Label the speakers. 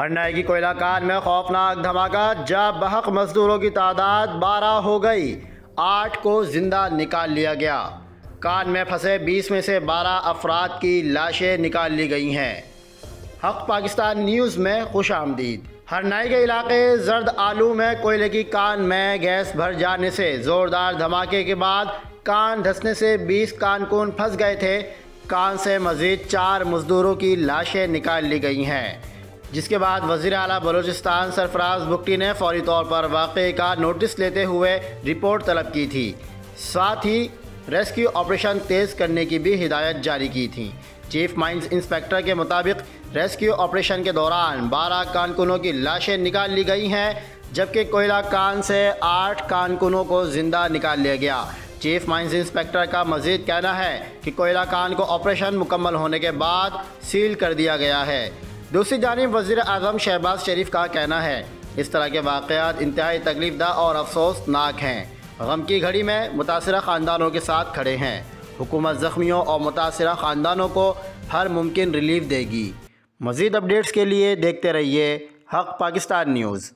Speaker 1: हरनाई की कोयला कान में खौफनाक धमाका, जब बहक मजदूरों की तादाद बारह हो गई, आठ को ज़िंदा निकाल लिया गया। कान में फंसे बीस में से बारह अफराद की लाशें निकाल ली गई हैं। हक पाकिस्तान न्यूज़ में खुश आमदीद। हरनाई के इलाके जर्द आलू में कोयले की कान में गैस भर जाने से ज़ोरदार धमाके के बाद कान धसने से 20 कानकून फंस गए थे। कान से मज़ीद चार मजदूरों की लाशें निकाल ली गई हैं। जिसके बाद वज़ीर अला बलूचिस्तान सरफराज बुकटी ने फौरी तौर पर वाक़े का नोटिस लेते हुए रिपोर्ट तलब की थी। साथ ही रेस्क्यू ऑपरेशन तेज़ करने की भी हिदायत जारी की थी। चीफ माइंस इंस्पेक्टर के मुताबिक रेस्क्यू ऑपरेशन के दौरान 12 कानकुनों की लाशें निकाल ली गई हैं, जबकि कोयला कान से आठ कानकुनों को ज़िंदा निकाल लिया गया। चीफ माइंस इंस्पेक्टर का मजीद कहना है कि कोयला कान को ऑपरेशन मुकम्मल होने के बाद सील कर दिया गया है। दूसरी जानब वजी अजम शहबाज शरीफ का कहना है, इस तरह के वाक़ात इंतहाई तकलीफ़ और अफसोसनाक हैं। गम की घड़ी में मुतासर ख़ानदानों के साथ खड़े हैं। हुकूमत ज़ख्मियों और मुतासर ख़ानदानों को हर मुमकिन रिलीफ देगी। मज़ीद अपडेट्स के लिए देखते रहिए हक़ पाकिस्तान न्यूज़।